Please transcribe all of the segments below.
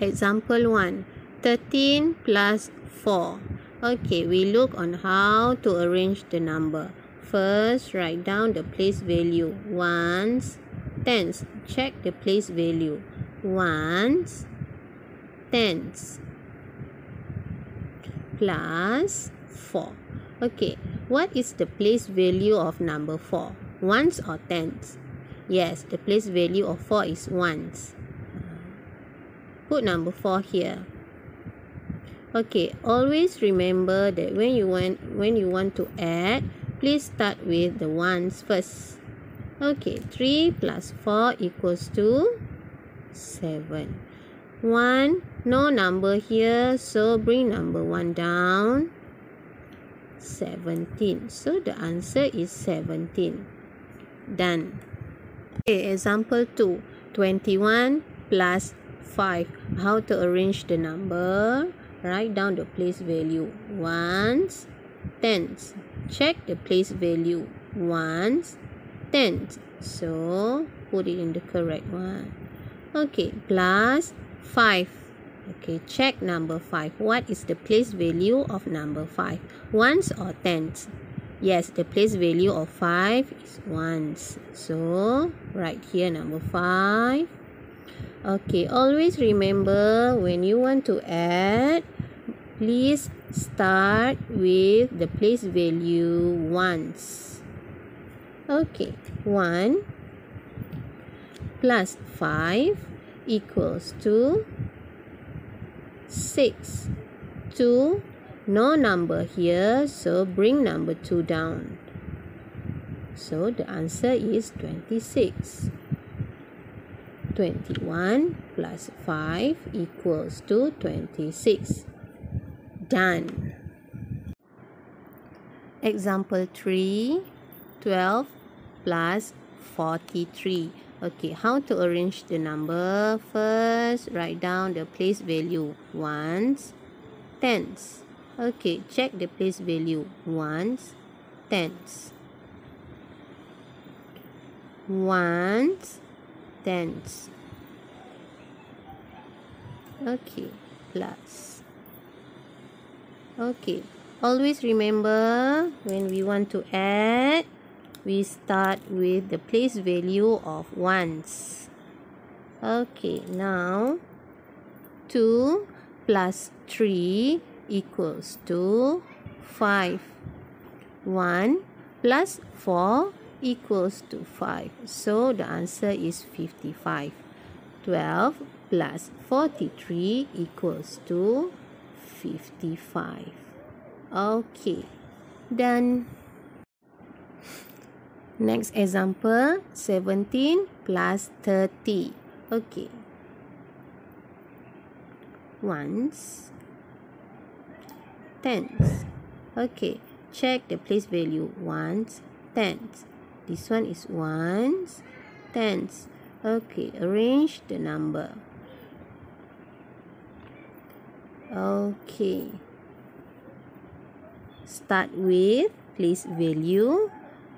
Example 1. 13 plus 4. Okay, we look on how to arrange the number. First, write down the place value. Ones, tens. Check the place value. Ones, tens. Plus 4. Okay, what is the place value of number 4? Ones or tens? Yes, the place value of 4 is ones. Put number 4 here. Okay always remember that when you want when you want to add please start with the ones first. Okay 3 plus 4 equals to 7 1 no number here so bring number 1 down. 17 so the answer is 17 done. Okay example 2 21 plus 5 how to arrange the number? Write down the place value. Ones tens. Check the place value. Ones tens. So put it in the correct one. Okay plus 5 okay check number 5 what is the place value of number 5 ones or tens? Yes the place value of 5 is ones. So right here number 5 okay always remember when you want to add Please start with the place value ones. Okay, 1 plus 5 equals to 6. 2, no number here, so bring number 2 down. So the answer is 26. 21 plus 5 equals to 26 done. Example 3, 12 plus 43. Okay, how to arrange the number? First, write down the place value. Ones, tens. Okay, check the place value. Ones, tens. Ones, tens. Okay, plus. Okay. Always remember when we want to add, we start with the place value of ones. Okay. Now, 2 plus 3 equals to 5. 1 plus 4 equals to 5. So, the answer is 55. 12 plus 43 equals to 55 okay done next example 17 plus 30 okay. Ones. Tens. Okay check the place value. Ones. Tens this one is ones tens okay arrange the number Okay. Start with place value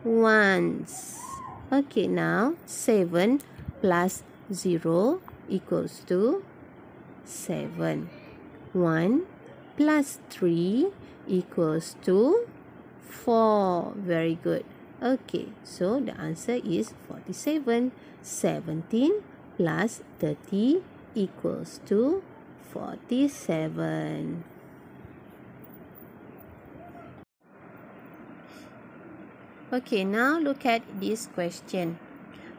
ones. Okay, now 7 plus 0 equals to 7. 1 plus 3 equals to 4. Very good. Okay, so the answer is 47. 17 plus 30 equals to 47. Okay, now look at this question.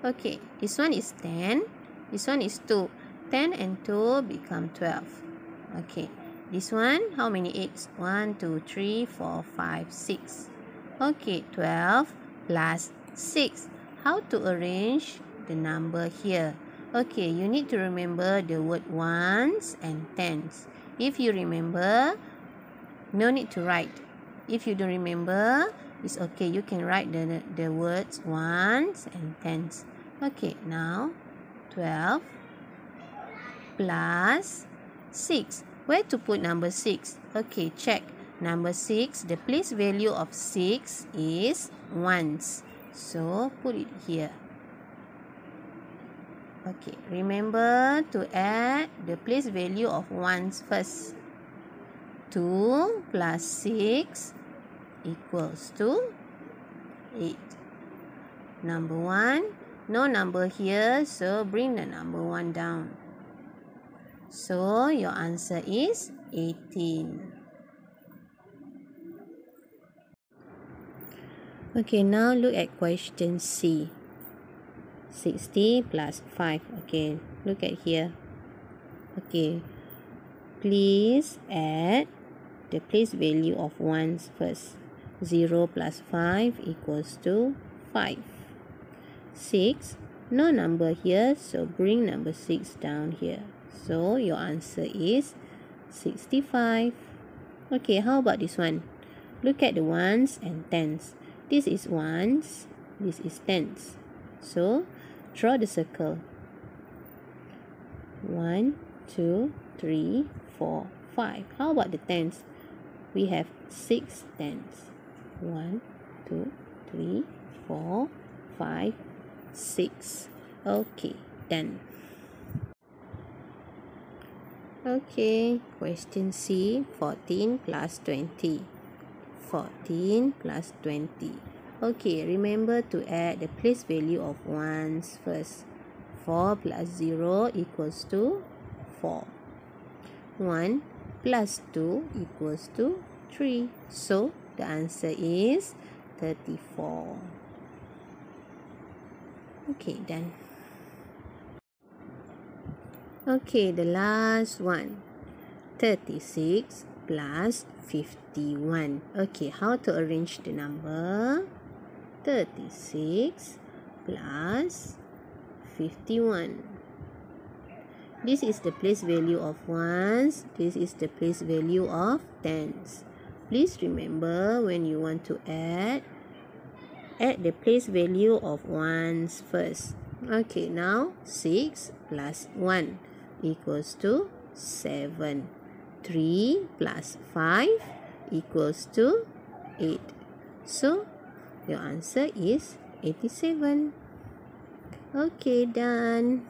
Okay, this one is 10. This one is 2. 10 and 2 become 12. Okay, this one, how many eggs? 1, 2, 3, 4, 5, 6. Okay, 12 plus 6. How to arrange the number here? Okay, you need to remember the word ones and tens. If you remember, no need to write. If you don't remember, it's okay. You can write the, the words ones and tens. Okay, now 12 plus 6. Where to put number 6? Okay, check. Number 6, the place value of 6 is ones. So, put it here. Okay, remember to add the place value of ones first. 2 plus 6 equals to 8. Number 1, no number here, so bring the number 1 down. So, your answer is 18. Okay, now look at question C. 60 plus 5 okay. Look at here. Okay. Please add the place value of ones first. 0 plus 5 equals to 5 6 no number here so bring number 6 down here. So your answer is 65 okay how about this one? Look at the ones and tens this is ones this is tens so draw the circle. One, two, three, four, five. How about the tens? We have six tens. One, two, three, four, five, six. Okay, done. Okay, question C, 14 plus 20. 14 plus 20. Okay, remember to add the place value of ones first. 4 plus 0 equals to 4. 1 plus 2 equals to 3. So, the answer is 34. Okay, done. Okay, the last one. 36 plus 51. Okay, how to arrange the number? 36 plus 51. This is the place value of ones. This is the place value of tens. Please remember when you want to add, add the place value of ones first. Okay, now 6 plus 1 equals to 7. 3 plus 5 equals to 8. So, Your answer is 87. Okay, done.